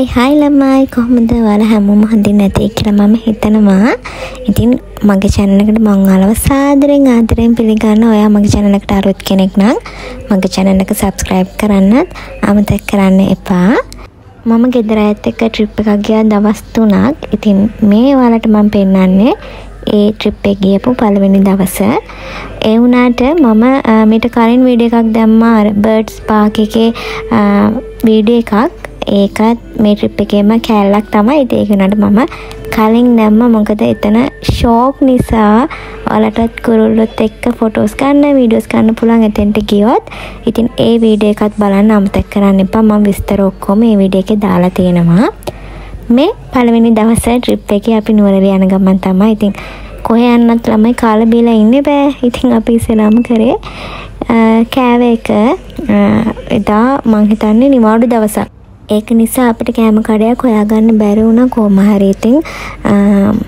හයි හයි ළමයි කොහොමද ඔයාලා හැමෝම හොඳින් නැති කියලා මම හිතනවා. ඉතින් මගේ channel එකට මම ඔයාලව සාදරෙන් ආදරෙන් පිළිගන්න. ඔයා මගේ channel එකට අලුත් කෙනෙක් නම් මගේ channel එක subscribe කරන්නත් අමතක කරන්න එපා. මම ගෙදර ඇත් එක්ක ට්‍රිප් එකක් ගියා දවස් 3ක්. ඉතින් මේ ඔයාලට මම පෙන්නන්නේ ඒ ට්‍රිප් එක ගියපු පළවෙනි දවස. ඒ වුණාට මම මීට කලින් වීඩියෝ එකක් දැම්මා අර බර්ඩ්ස් පාක් එකේ වීඩියෝ එකක්. ඒකත් මේ ට්‍රිප් එකේම කෑල්ලක් තමයි. ඉතින් ඒක උනට මම කලින් දැම්ම මොකද එතන ෂෝක් නිසා ඔයාලටත් කුරුල්ලොත් එක්ක ෆොටෝස් ගන්න වීඩියෝස් ගන්න පුළුවන් එතෙන්ට ගියොත්. ඉතින් ඒ වීඩියෝ එකත් බලන්න අමතක කරන්න එපා. මම විස්තර ඔක්කොම මේ වීඩියෝ එකේ දාලා තියෙනවා. මේ පළවෙනි දවසේ ට්‍රිප් එකේ අපි නුවරඑළිය යන ගමන් තමයි. ඉතින් කොහේ යන්නත් ළමයි කාලා බීලා ඉන්නේ බෑ. ඉතින් අපි ඉස්සෙල්ලාම කරේ කෑව එක එදා මං හිතන්නේ නිවාඩු දවසක්. ඒක නිසා අපිට කෑම කඩයක් හොයාගන්න බැරි වුණා කොහොම හරි. ඉතින්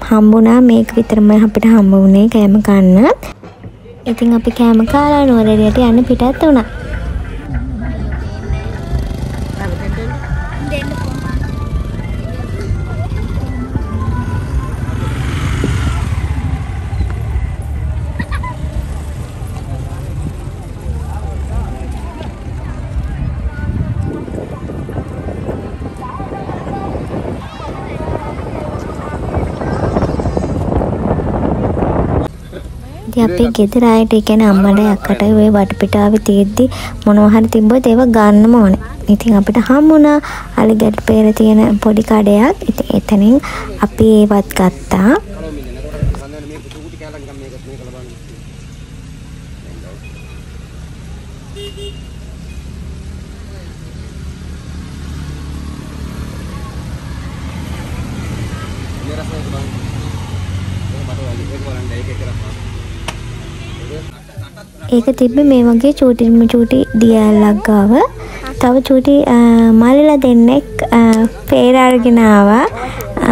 හම්බුණා මේක විතරමයි අපිට හම්බ වුණේ කෑම කන්න. ඉතින් අපි කෑම කාලා නුවරඑළියට යන්න පිටත් වුණා. අපේ ගෙදර අයට ඒ කියන්නේ අම්මට අක්කට ওই වටපිටාවේ තියෙද්දි මොනවා හරි තිබ්බොත් ඒව ගන්නම ඕනේ. ඉතින් අපිට හම්බුණා අලිගැට් පෙර තියෙන පොඩි කඩයක්. ඉතින් එතනින් අපි ඒවත් ගත්තා. ඒක තිබ්බේ මේ වගේ චූටිම චූටි දියැලක් ගාව. තව චූටි මල්ලිලා දෙන්නෙක් පේර අරගෙන ආවා.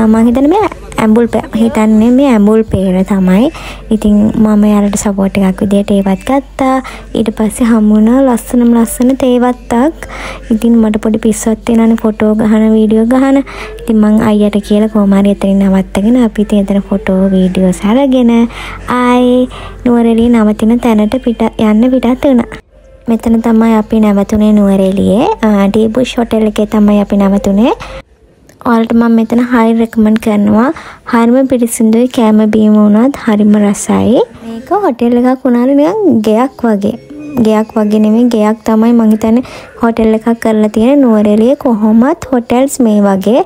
මම හිතන්නේ මේ ඇඹුල් හිතන්නේ මේ ඇඹුල් පේර තමයි. ඉතින් මම යාලට සපෝට් එකක් විදියට ඒවත් ගත්තා. ඊට පස්සේ හම්බුණා ලස්සනම ලස්සන තේවත්තක්. ඉතින් මට පොඩි පිස්සුවක් තියෙනවානේ ෆොටෝ ගහන වීඩියෝ ගහන. ඉතින් මං අයියට කියලා කොහොම හරි එතනින් නවත්තගෙන අපි ඉතින් එතන ෆොටෝ වීඩියෝස් අරගෙන ආයේ නුවරඑළිය නවතින තැනට පිට යන්න පිටත් වුණා. මෙතන තමයි අපි නැවතුනේ නුවරඑළියේ ඩීබුෂ් හොටෙල් එකේ තමයි අපි නැවතුනේ. ඔයාලට මම මෙතන හරි රෙකමන්ඩ් කරනවා. හරිම පිරිසිදුයි කෑම බීම වුණත් හරිම රසයි. මේක හොටෙල් එකක් වුණාට නිකන් ගෙයක් වගේ. ගෙයක් වගේ නෙමෙයි ගෙයක් තමයි මං හිතන්නේ හොටෙල් එකක් කරලා තියෙන නුවරඑළියේ කොහොමත් හොටෙල්ස් මේ වගේ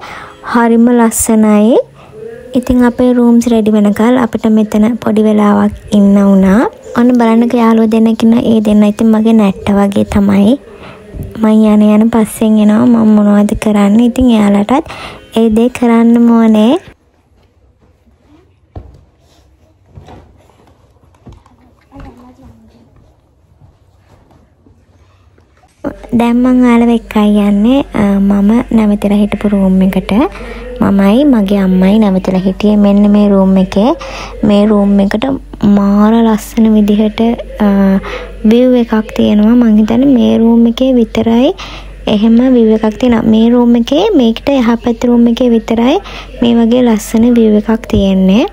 හරිම ලස්සනයි. ඉතින් අපේ රූම්ස් රෙඩි වෙනකල් අපිට මෙතන පොඩි වෙලාවක් ඉන්න වුණා. ඔන්න බලන්නක යාළුවෝ දෙන්නෙක් ඉන්න ඒ දෙන්න ඉතින් මගේ නැට්ට වගේ තමයි. මං යන යන පස්සෙන් එනවා මම මොනවද කරන්න? ඉතින් එයාලටත් ඒ දේ කරන්න ඕනේ. දැන් මං ඔයාලව එක්කයි යන්නේ. මම නැවතිලා හිටපු රූම් එකට. මමයි මගේ අම්මයි නැවතිලා හිටියේ මෙන්න මේ රූම් එකේ. මේ රූම් එකට මාර ලස්සන විදිහට විව් එකක් තියෙනවා. මං හිතන්නේ මේ රූම් එකේ විතරයි. එහෙම විව් එකක් තියෙනවා. මේ රූම් එකේ මේකට යහපැත්ත රූම් එකේ විතරයි මේ වගේ ලස්සන විව් එකක් තියෙන්නේ.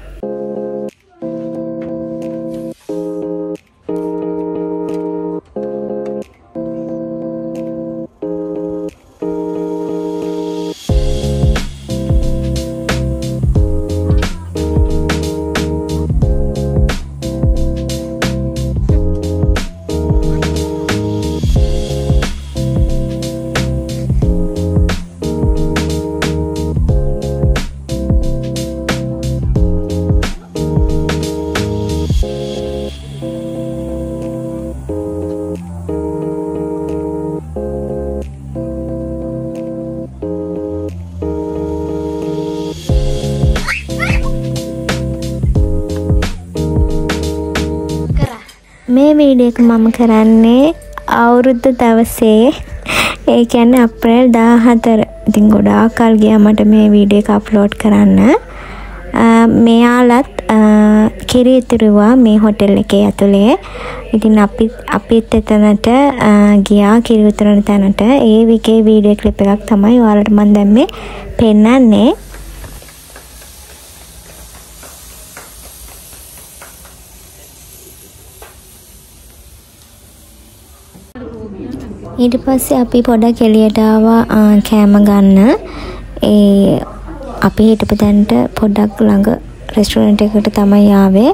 මේ වීඩියෝ එක මම කරන්නේ අවුරුද්ද දවසේ ඒ කියන්නේ අප්‍රේල් 14 ඉතින් ගොඩාක් කල් ගියා මට මේ වීඩියෝ එක අප්ලෝඩ් කරන්න මෙයාලත් කිරි ඉතුරුවා මේ හොටෙල් එකේ ඇතුලේ. ඉතින් අපි අපිත් එතනට ගියා කිරි උතුරන තැනට. ඒ විකේ වීඩියෝ ක්ලිප් එකක් තමයි ඔයාලට මම දැන් මේ පෙන්නන්නේ. ඊට පස්සේ අපි පොඩක් එළියට ආවා කෑම ගන්න. ඒ අපි හිටපු තැනට පොඩක් ළඟ රෙස්ටෝරන්ට් එකකට තමයි ආවේ.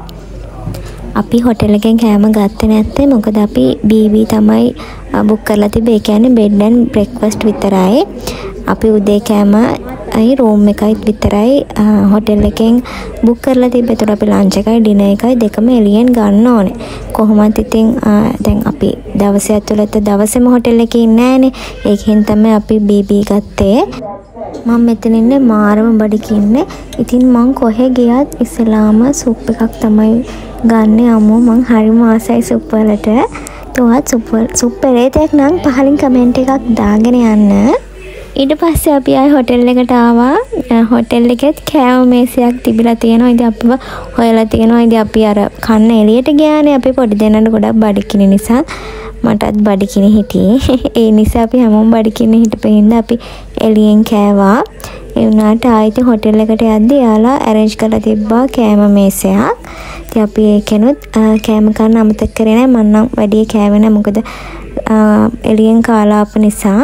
අපි හොටෙල් එකෙන් කෑම ගත්තේ නැත්තේ මොකද අපි බීබී තමයි බුක් කරලා තිබ්බේ. ඒ කියන්නේ බෙඩ් ඇන්ඩ් බ්‍රෙක්ෆාස්ට් විතරයි. අපි උදේ කෑම අයි රූම් එකයි විතරයි හොටෙල් එකෙන් බුක් කරලා තිබ්බේ. ඒතර අපි ලන්ච් එකයි ඩිනර් එකයි දෙකම එළියෙන් ගන්න ඕනේ. කොහොමත් ඉතින් දැන් අපි දවසේ ඇතුළත දවසේම හොටෙල් එකේ ඉන්නේ නැහනේ. ඒකෙන් තමයි අපි බීබී ගත්තේ. මම මෙතන ඉන්නේ මාරම බඩගින්නේ. ඉතින් මං කොහෙ ගියත් ඉස්සලාම සුප් එකක් තමයි ගන්න අම්මෝ මං හරිම ආසයි සුප් වලට. තවත් සුප් සුප් පෙරේතයක් නම් පහලින් කමෙන්ට් එකක් දාගෙන යන්න. ඊට පස්සේ අපි ආයි හොටෙල් එකට ආවා. හොටෙල් එකෙත් කෑම මේසයක් තිබිලා තියෙනවා. ඉතින් අපිව හොයලා තියෙනවා. ඉතින් අපි අර කන්න එළියට ගියානේ. අපි පොඩි දෙන්නට ගොඩක් බඩගිනි නිසා මටත් බඩිකිනි හිටියේ. ඒ නිසා අපි හැමෝම බඩිකිනි හිටපු හින්දා අපි එළියෙන් කෑවා. ඒ වුණාට ආයිත් හොටෙල් එකට යද්දී යාලා ඇරේන්ජ් කරලා තිබ්බා කෑම මේසයක්. ඉතින් අපි ඒකෙනුත් කෑම කන්න අමතක කරේ නැහැ. මම නම් වැඩි කෑවේ නැහැ. මොකද එළියෙන් කාලා ආපු නිසා.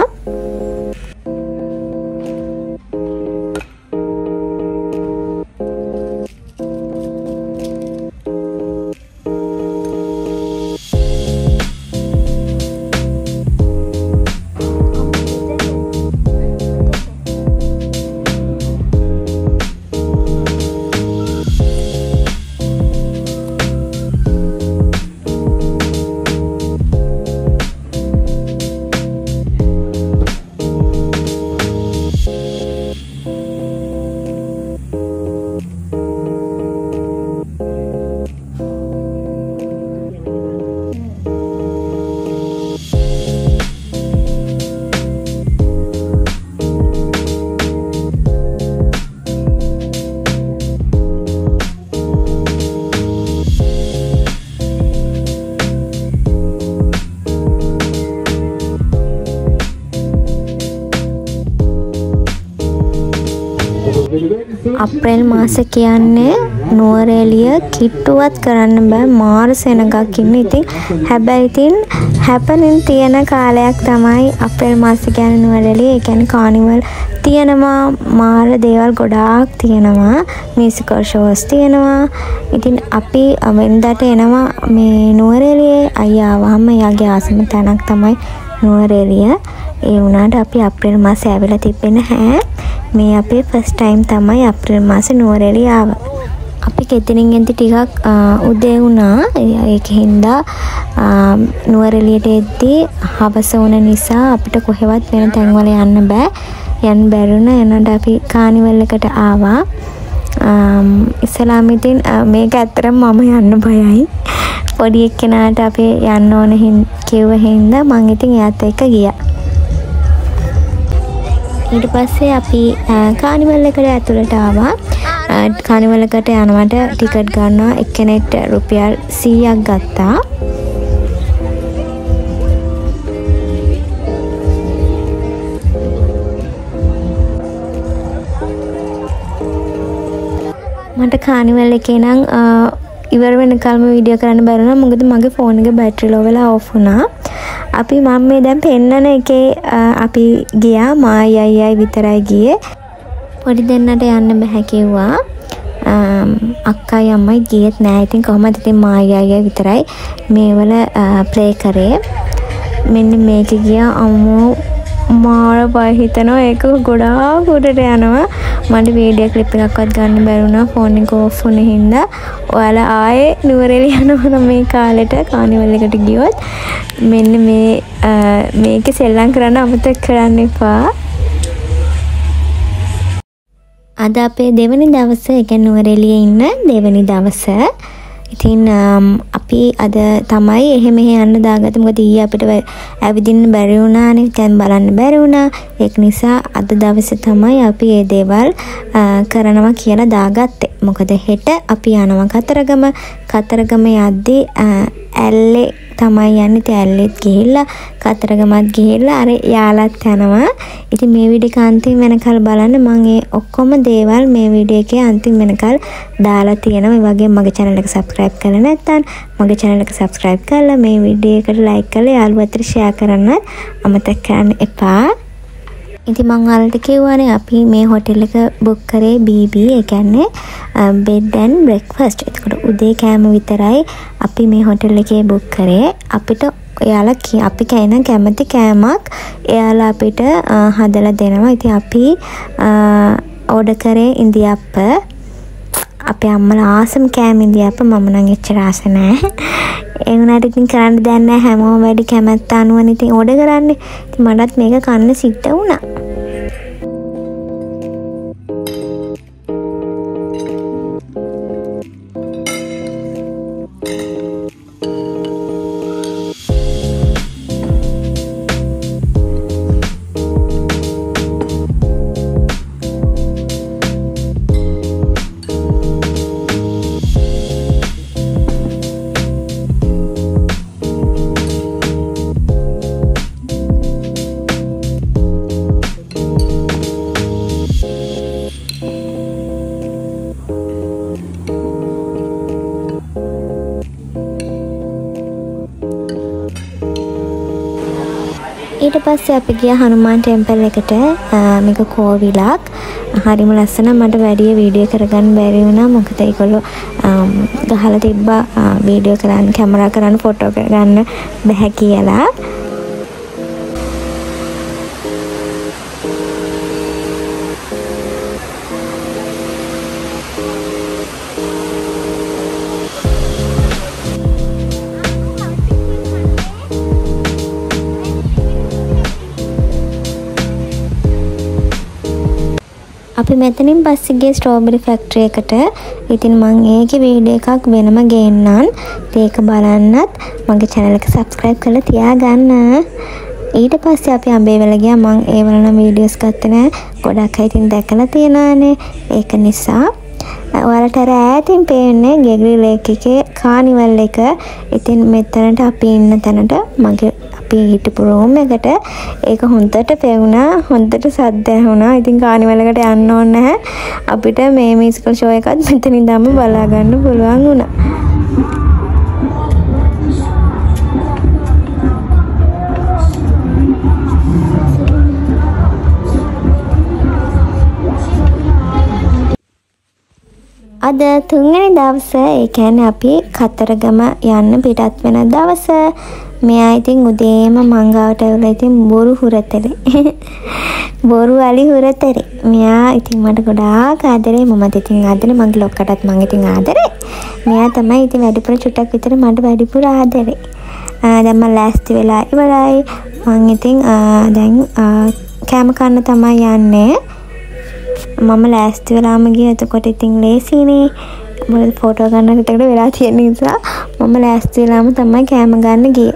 මාස කියන්නේ නුවරඑළිය කිට්ටුවත් කරන්න බෑ මාර සෙනගක් ඉන්න. ඉතින් හැබැයි ඉතින් හැපනින් තියෙන කාලයක් තමයි අප්‍රේල් මාස කියන්නේ නුවරඑළිය. ඒ කියන්නේ කානිවල් තියෙනවා මාර දේවල් ගොඩාක් තියෙනවා. මියුසිකල් ෂෝස් තියෙනවා. ඉතින් අපි වෙනදට එනවා මේ නුවරඑළියේ අයියා ආවම එයාගේ ආසම තැනක් තමයි නුවරඑළිය. ඒ වුණාට අපි අප්‍රේල් මාසේ ඇවිල්ලා තිබ්බේ නැහැ. මේ අපේ ෆස්ට් ටයිම් තමයි අප්‍රේල් මාසේ නුවරඑළිය ආව. අපි කෙතනින් එන්ති ටිකක් උදේ වුණා. ඒක හින්දා නුවරඑළියට එද්දී හවස වුණ නිසා අපිට කොහෙවත් වෙන තැන්වල යන්න බෑ. යන්න බැරුණ එනට අපි කානිවල් එකට ආවා. ඉස්සලාම ඉතින් මේක ඇත්තටම මම යන්න බයයි. පොඩි එක්කෙනාට අපි යන්න ඕන කිව්ව හින්දා මං ඉතින් එයාත් එක්ක ගියා. ඊට පස්සේ අපි කානිවල් එකට ඇතුළට ආවා. කානිවල් එකට යනවට ටිකට් ගන්නවා එක්කෙනෙක්ට රුපියල් 100ක් ගත්තා. මට කානිවල් එකේ නම් ඉවර වෙනකල්ම වීඩියෝ කරන්න බැරි වුණා මොකද මගේ ෆෝන් එකේ බැටරි ලෝ වෙලා ඔෆ් වුණා. අපි මම මේ දැන් පෙන්නන එකේ අපි ගියා මායි අයියයි විතරයි ගියේ. පොඩි දෙන්නට යන්න බෑ කිව්වා. අක්කයි අම්මයි ගියෙත් නෑ. ඉතින් කොහොමද ඉතින් මායි අයියයි විතරයි මේවල ප්ලේ කරේ. මෙන්න මේක ගියා අම්මෝ මාර බය හිතනවා. ඒක ගොඩාක් උඩට යනවා. මට වීඩියෝ ක්ලිප් එකක්වත් ගන්න බැරි වුණා. ෆෝන් එක ඕෆ් වුණ හින්දා. ඔයාලා ආයේ නුවරඑළිය යනවා මේ කාලෙට කානිවල් එකට ගියොත්. මෙන්න මේ මේක සෙල්ලම් කරන්න අමතක කරන්න එපා. අද අපේ දෙවනි දවස එක නුවරඑළියේ ඉන්න දෙවනි දවස. ඉතින් අපි අද තමයි එහෙම යන්න දාගත මොකද ඊයේ අපිට ඇවිදින්න බැරි වුණානේ. දැන් බලන්න බැරි වුණා. ඒක නිසා අද දවසේ තමයි අපි මේ දේවල් කරනවා කියලා දාගත්තේ. මොකද හෙට අපි යනවා කතරගම. කතරගම යද්දී ඇල්ලේ තමයි යන්නේ. ඉතින් ඇල්ලෙත් ගිහිල්ලා කතරගමත් ගිහිල්ලා අර යාලත් යනවා. ඉතින් මේ වීඩියෝ එක අන්තිම වෙනකල් බලන්න මම ඒ ඔක්කොම දේවල් මේ වීඩියෝ එකේ අන්තිම වෙනකල් දාලා තියෙනවා. ඒ වගේම මගේ channel එක subscribe කරලා නැත්නම් මගේ channel එක subscribe කරලා මේ වීඩියෝ එකට like කරලා යාළුවෝ අතර share කරන්න අමතක කරන්න එපා ඉතින් මං ඔයාලට කිව්වනේ අපි මේ හොටෙල් එක බුක් කරේ BB ඒ කියන්නේ බෙඩ් ඇන්ඩ් බ්‍රෙක්ෆාස්ට්. එතකොට උදේ කෑම විතරයි අපි මේ හොටෙල් එකේ බුක් කරේ. අපිට එයාලා අපි කැන කැමති කෑමක් එයාලා අපිට uh, හදලා දෙනවා. ඉතින් අපි uh, ඕඩර් කරේ ඉන්දියාප්ප. අපේ අම්මලා ආසම කෑම ඉන්දියාප්ප මම නම් එච්චර ආස නැහැ. ඒ වුණාට ඉතින් කරන්න දෙයක් නැහැ හැමෝම වැඩි කැමැත්ත අනුවනේ ඉතින් ඕඩර් කරන්නේ. ඉතින් මටත් මේක කන්න සිද්ධ වුණා. පස්සේ අපි ගිය හනුමාන් ටෙම්පල් එකට මේක කෝවිලක්. හරිම ලස්සන මට වැඩිය වීඩියෝ කරගන්න බැරි වුණා. මොකද ඒගොල්ලෝ ගහලා තිබ්බා. වීඩියෝ කරන්න කැමරා කරන්න ෆොටෝ කරගන්න බැහැ කියලා. අපි මෙතනින් පස්සේ ගියේ ස්ට්‍රෝබෙරි ෆැක්ටරි එකට. ඉතින් මම ඒකේ වීඩියෝ එකක් වෙනම ගේන්නම්. ඒක බලන්නත් මගේ channel එක subscribe කරලා තියාගන්න. ඊට පස්සේ අපි අඹේවල ගියා. මම ඒ වල නම් වීඩියෝස් ගත්තේ නෑ. ගොඩක් අය ඉතින් දැකලා තියෙනවානේ. ඒක නිසා ඔයාලට අර ඈතින් පේන්නේ ගෙග්‍රි ලේක් එකේ කානිවල් එක. ඉතින් මෙතනට අපි ඉන්න තැනට මගේ අපි හිටපු රූම් එකට ඒක හොඳට පෙවුණා හොඳට සද්ද ඇහුණා. ඉතින් කානිවල් එකට යන්න ඕනේ නැහැ. අපිට මේ මියුසිකල් ෂෝ එකත් මෙතන ඉඳන්ම බලා ගන්න පුළුවන් වුණා. අද තුන්වෙනි දවස ඒ කියන්නේ අපි කතරගම යන්න පිටත් වෙන දවස. මෙයා ඉතින් උදේම මංගාවට ඇවිල්ලා ඉතින් බොරු හුරතලේ. බොරු අලි හුරතරේ මෙයා ඉතින් මට ගොඩාක් ආදරේ. මමත් ඉතින් ආදරේ. මගේ ලොක්කටත් මං ඉතින් ආදරේ. මෙයා තමයි ඉතින් වැඩිපුර චුට්ටක් විතර මට වැඩිපුර ආදරේ. දැන් මම ලෑස්ති වෙලා ඉවරයි. මං ඉතින් දැන් කෑම කන්න තමයි යන්නේ. මම ලෑස්ති වෙලාම ගිය. එතකොට ඉතින් ලේසිනේ මොකද ෆෝටෝ ගන්න එතකොට වෙලා තියෙන නිසා මම ලෑස්ති වෙලාම තමයි කෑම ගන්න ගියේ.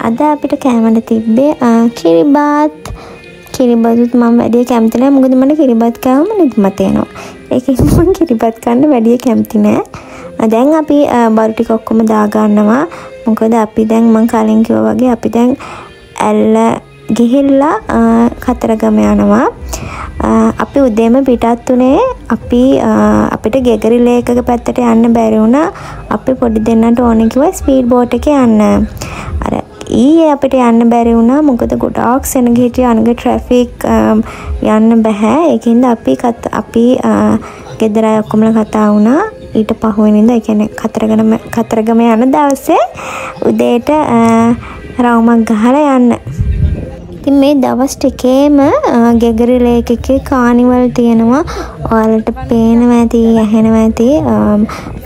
අද අපිට කෑමට තිබ්බේ කිරිබත්. කිරිබතුත් මම වැඩිය කැමති නෑ. මොකද මට කිරිබත් කෑවම නිදිමත එනවා. ඒකෙන් මම කිරිබත් කන්න වැඩිය කැමති නෑ. දැන් අපි බරු ටික ඔක්කොම දාගන්නවා. මොකද අපි දැන් මං කලින් කිව්වා වගේ අපි දැන් ඇල්ල ගිහිල්ලා කතරගම යනවා. අපි උදේම පිටත් උනේ අපි අපිට ගෙගරි ලේකක පැත්තට යන්න බැරි වුණා. අපි පොඩි දෙන්නට ඕනේ කිව්වා ස්පීඩ් බෝට් එකේ යන්න. අර ඊයේ අපිට යන්න බැරි වුණා. මොකද ගොඩාක් සෙනග හිටිය අනග ට්‍රැෆික් යන්න බැහැ. ඒකින්ද අපි අපි ගෙදර අය ඔක්කොමලා කතා වුණා. ඊට පහුවෙනින්ද ඒ කියන්නේ කතරගම කතරගම යන දවසේ උදේට රවුමක් ගහලා යන්න. ඉතින් මේ දවස් ටිකේම ගෙගරි ලේක් එකේ කානිවල් තියෙනවා. ඔයාලට පේනවා ඇති ඇහෙනවා ඇති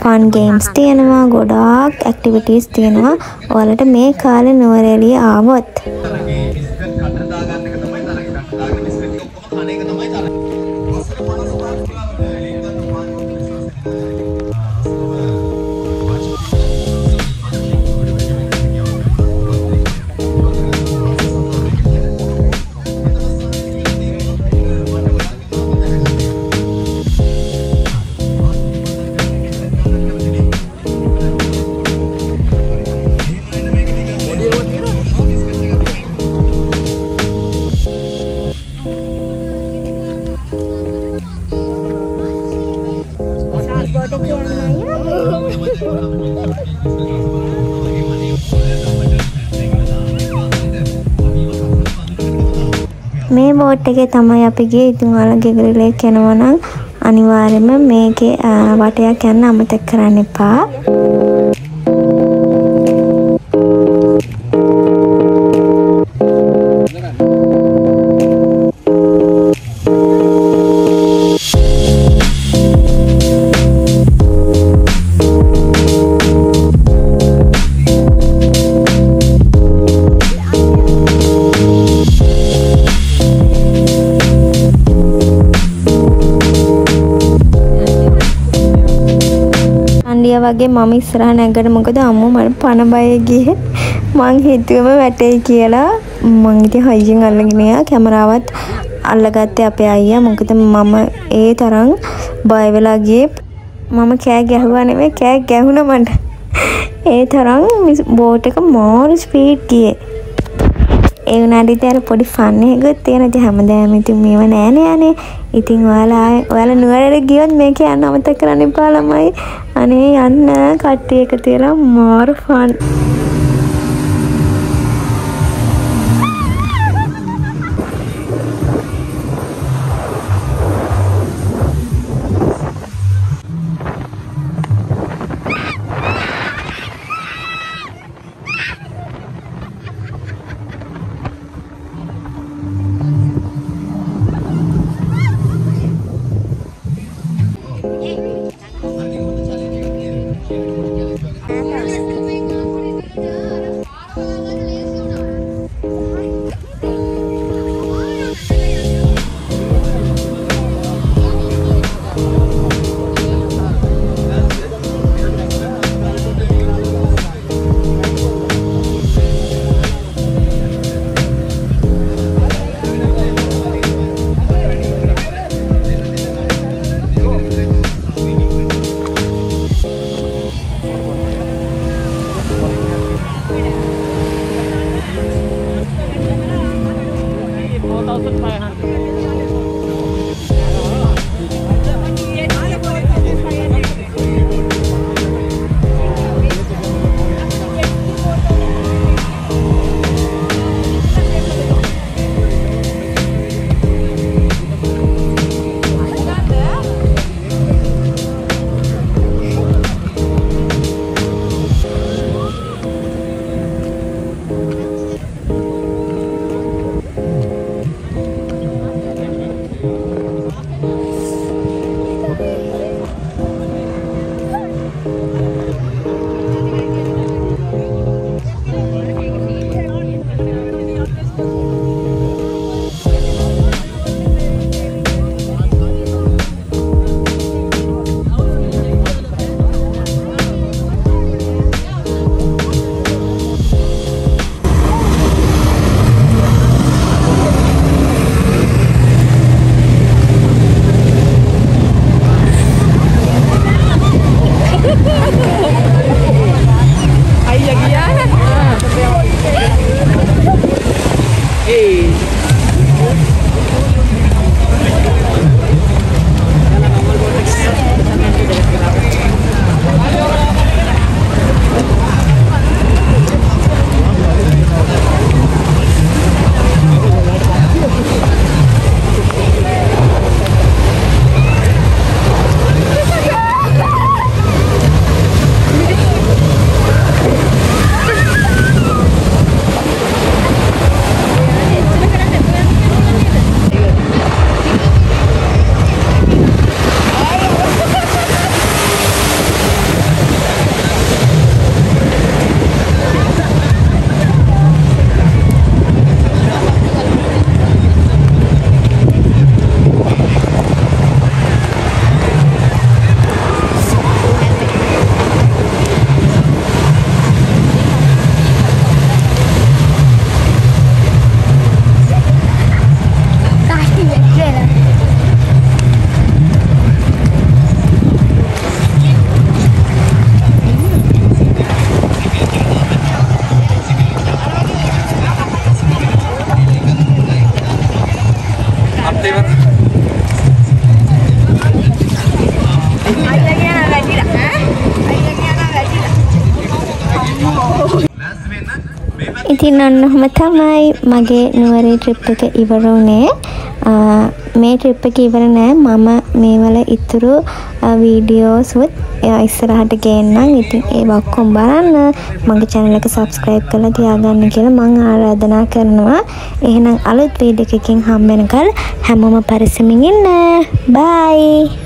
ෆන් ගේම්ස් තියෙනවා ගොඩාක් ඇක්ටිවිටීස් තියෙනවා. ඔයාලට මේ කාලේ නුවරඑළිය ආවොත්. මේ බෝට් එකේ තමයි අපි ගියේ. ඉතින් ඔයාලා ගෙගරි ලේක් යනවා නම් අනිවාර්යයෙන්ම මේකේ ආ, වටයක් යන්න අමතක කරන්න එපා. වගේ මම ඉස්සරහ නැගට මොකද අම්මු මට පණ බය ගියේ. මං හිතුවම වැටෙයි කියලා. මං ඉතින් හයියෙන් අල්ලගෙන ගියා. කැමරාවත් අල්ලගත්තේ අපේ අයියා. මොකද මම ඒ තරම් බය වෙලා ගියේ. මම කෑ ගැහුවා නෙමෙයි. කෑ ගැහුණා මට. ඒ තරම් බෝට් එක මාරු ස්පීඩ් ගියේ. ඒ වුණාට ඉතින් අර පොඩි ෆන් එකකුත් තියෙන ඉතින් හැමදාම ඉතින් මේව නෑනේ අනේ. ඉතින් ඔයාලා ආයේ- ඔයාලා නුවරට ගියොත් මේක යන්න අමතක කරන්න එපා ළමයි. අනේ යන්න කට්ටිය එකතු වෙලා මාරු ෆන් ඉතින් ඔන්න ඔහොම තමයි මගේ නුවරේ ට්‍රිප් එක ඉවර වුණේ. මේ ට්‍රිප් එක ඉවර නෑ මම මේවල ඉතුරු වීඩියෝස්වත් ඉස්සරහට ගේන්නම්. ඉතින් ඒවා ඔක්කොම බලන්න මගේ channel එක subscribe කරලා තියාගන්න කියලා මං ආරාධනා කරනවා. එහෙනම් අලුත් වීඩියෝ එකකින් හම්බ වෙනකල් හැමෝම පරිස්සමින් ඉන්න. bye